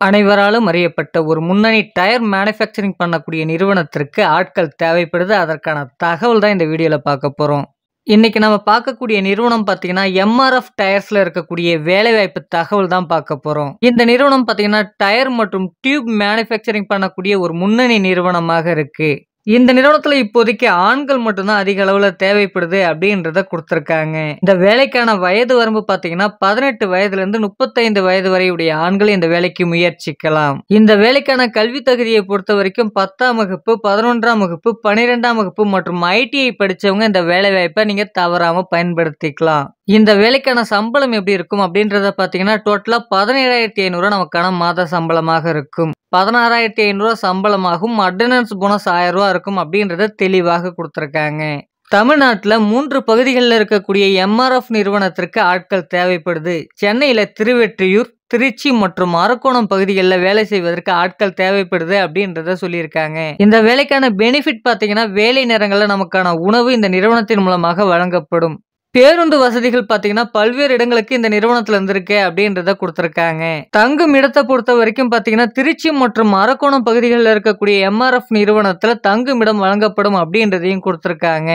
அனைவராலும் அறியப்பட்ட ஒரு முன்னணி டயர் மேனுஃபேக்சரிங் பண்ணக்கூடிய நிறுவனத்திற்கு ஆட்கள் தேவைப்படுது. அதற்கான தகவல் தான் இந்த வீடியோவில் பார்க்க போகிறோம் இன்னைக்கு நம்ம பார்க்கக்கூடிய நிறுவனம் பார்த்தீங்கன்னா எம்ஆர்எஃப் டயர்ஸில் இருக்கக்கூடிய வேலைவாய்ப்பு தகவல் தான் பார்க்க போகிறோம் இந்த நிறுவனம் பார்த்தீங்கன்னா டயர் மற்றும் டியூப் மேனுஃபேக்சரிங் பண்ணக்கூடிய ஒரு முன்னணி நிறுவனமாக இருக்குது இந்த நிறுவனத்துல இப்போதைக்கு ஆண்கள் மட்டும்தான் அதிக அளவுல தேவைப்படுது அப்படின்றத கொடுத்துருக்காங்க. இந்த வேலைக்கான வயது வரம்பு பாத்தீங்கன்னா பதினெட்டு வயதுல இருந்து முப்பத்தைந்து வயது வரையுடைய ஆண்கள் இந்த வேலைக்கு முயற்சிக்கலாம். இந்த வேலைக்கான கல்வி தகுதியை பொறுத்த வரைக்கும் பத்தாம் வகுப்பு பதினொன்றாம் வகுப்பு பனிரெண்டாம் வகுப்பு மற்றும் ஐடிஐ படிச்சவங்க இந்த வேலை வாய்ப்பை நீங்க தவறாம பயன்படுத்திக்கலாம். இந்த வேலைக்கான சம்பளம் எப்படி இருக்கும் அப்படின்றத பாத்தீங்கன்னா டோட்டலா பதினேழாயிரத்தி ஐநூறு நமக்கான மாத சம்பளமாக இருக்கும். பதினாறாயிரத்தி ஐநூறுரூவா சம்பளமாகும். அட்டண்டன்ஸ் போனஸ் ஆயிரம் ரூபா இருக்கும் அப்படின்றத தெளிவாக கொடுத்துருக்காங்க. தமிழ்நாட்டில் மூன்று பகுதிகளில் இருக்கக்கூடிய எம்ஆர்எஃப் நிறுவனத்திற்கு ஆட்கள் தேவைப்படுது. சென்னையில் திருவெற்றியூர் திருச்சி மற்றும் அரக்கோணம் பகுதிகளில் வேலை செய்வதற்கு ஆட்கள் தேவைப்படுது அப்படின்றத சொல்லியிருக்காங்க. இந்த வேலைக்கான பெனிஃபிட் பார்த்தீங்கன்னா வேலை நேரங்களில் நமக்கான உணவு இந்த நிறுவனத்தின் மூலமாக வழங்கப்படும். பேருந்து வசதிகள் பார்த்தீங்கன்னா பல்வேறு இடங்களுக்கு இந்த நிறுவனத்துல இருந்திருக்கு அப்படின்றத கொடுத்துருக்காங்க. தங்கும் இடத்தை பொறுத்த வரைக்கும் பார்த்தீங்கன்னா திருச்சி மற்றும் அரக்கோணம் பகுதிகளில் இருக்கக்கூடிய எம்ஆர்எஃப் நிறுவனத்துல தங்கும் இடம் வழங்கப்படும் அப்படின்றதையும் கொடுத்துருக்காங்க.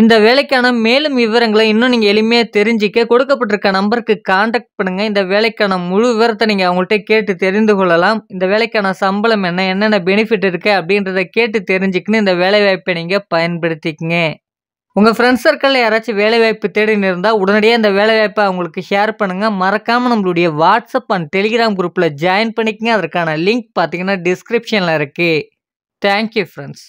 இந்த வேலைக்கான மேலும் விவரங்களை இன்னும் நீங்கள் எளிமையாக தெரிஞ்சிக்க கொடுக்கப்பட்டிருக்க நம்பருக்கு காண்டாக்ட் பண்ணுங்க. இந்த வேலைக்கான முழு விவரத்தை நீங்கள் அவங்கள்ட்ட கேட்டு தெரிந்து கொள்ளலாம். இந்த வேலைக்கான சம்பளம் என்ன என்னென்ன பெனிஃபிட் இருக்கு அப்படின்றத கேட்டு தெரிஞ்சுக்கின்னு இந்த வேலை வாய்ப்பை நீங்கள் பயன்படுத்திக்கங்க. உங்கள் ஃப்ரெண்ட்ஸ் சர்க்கிளில் யாராச்சும் வேலைவாய்ப்பு தேடின்னு இருந்தால் உடனடியாக இந்த வேலைவாய்ப்பை அவங்களுக்கு ஷேர் பண்ணுங்கள் மறக்காமல் நம்மளுடைய வாட்ஸ்அப் அண்ட் டெலிகிராம் குரூப்பில் ஜாயின் பண்ணிக்கங்க. அதற்கான லிங்க் பார்த்தீங்கன்னா டிஸ்கிரிப்ஷனில் இருக்குது தேங்க்யூ ஃப்ரெண்ட்ஸ்